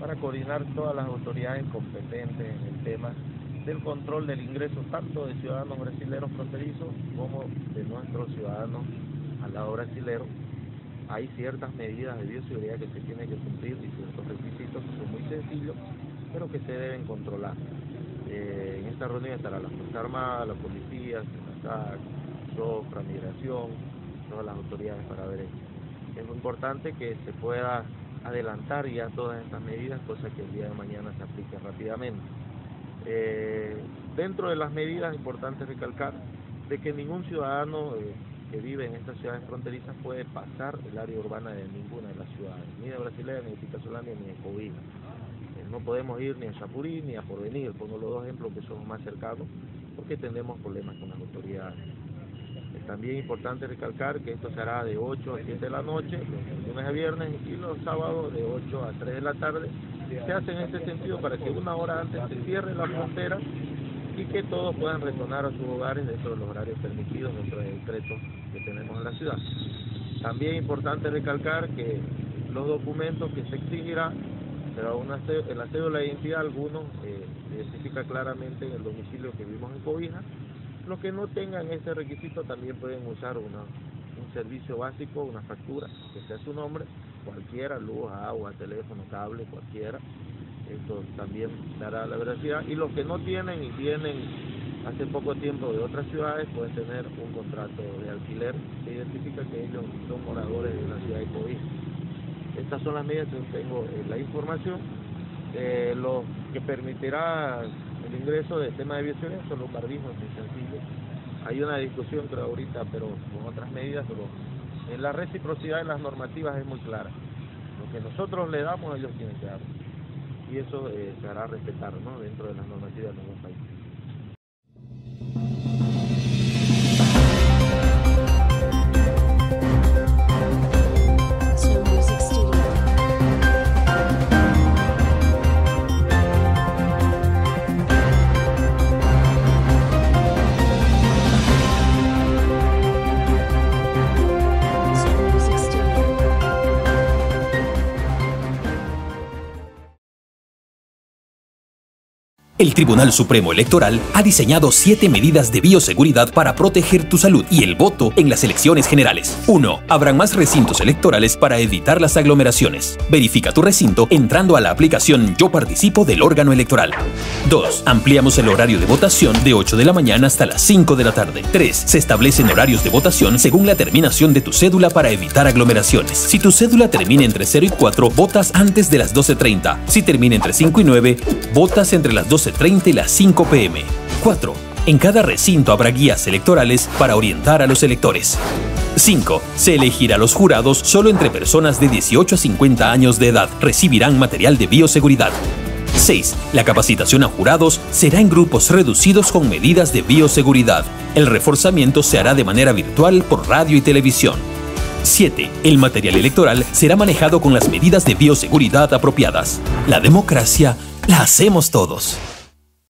para coordinar todas las autoridades competentes en el tema del control del ingreso tanto de ciudadanos brasileños fronterizos como de nuestros ciudadanos al lado brasilero. Hay ciertas medidas de bioseguridad que se tienen que cumplir y ciertos requisitos que son muy sencillos, pero que se deben controlar. Eh, en esta reunión estará la Fuerza Armada, la Policía, SAC, SOFRA, Migración, todas las autoridades para ver esto. Es muy importante que se pueda adelantar ya todas estas medidas, cosa que el día de mañana se aplique rápidamente. Eh, dentro de las medidas, es importante recalcar de que ningún ciudadano eh, que vive en estas ciudades fronterizas puede pasar el área urbana de ninguna de las ciudades, ni de Brasileña, ni de Picasolania, ni de Cobija. Eh, no podemos ir ni a Chapurí ni a Porvenir, pongo los dos ejemplos que son más cercanos, porque tenemos problemas con las autoridades. Es también importante recalcar que esto se hará de 8 a 7 de la noche, los lunes a viernes, y los sábados de 8 a 3 de la tarde. Se hace en este sentido para que una hora antes se cierre la frontera y que todos puedan retornar a sus hogares dentro de los horarios permitidos dentro del decreto que tenemos en la ciudad. También es importante recalcar que los documentos que se exigirá será una, en la cédula de identidad algunos eh, identifica claramente el domicilio que vivimos en Cobija. Los que no tengan ese requisito también pueden usar una, un servicio básico, una factura que sea su nombre, cualquiera, luz, agua, teléfono, cable, cualquiera eso también dará la veracidad. Y los que no tienen y vienen hace poco tiempo de otras ciudades pueden tener un contrato de alquiler que identifica que ellos son moradores de la ciudad de Cobija. Estas son las medidas que tengo en la información. Eh, lo que permitirá el ingreso del tema de violencia son los barbijos, muy sencillo. Hay una discusión creo ahorita, pero con otras medidas, pero en la reciprocidad de las normativas es muy clara. Lo que nosotros le damos, ellos tienen que dar y eso eh, se hará respetar ¿no? dentro de las normativas de ningún país. El Tribunal Supremo Electoral ha diseñado siete medidas de bioseguridad para proteger tu salud y el voto en las elecciones generales. 1. Habrán más recintos electorales para evitar las aglomeraciones. Verifica tu recinto entrando a la aplicación Yo Participo del órgano electoral. 2. Ampliamos el horario de votación de 8 de la mañana hasta las 5 de la tarde. 3. Se establecen horarios de votación según la terminación de tu cédula para evitar aglomeraciones. Si tu cédula termina entre 0 y 4, votas antes de las 12.30. Si termina entre 5 y 9, votas entre las 12 30 y las 5 pm. 4. En cada recinto habrá guías electorales para orientar a los electores. 5. Se elegirá a los jurados solo entre personas de 18 a 50 años de edad. Recibirán material de bioseguridad. 6. La capacitación a jurados será en grupos reducidos con medidas de bioseguridad. El reforzamiento se hará de manera virtual por radio y televisión. 7. El material electoral será manejado con las medidas de bioseguridad apropiadas. La democracia la hacemos todos.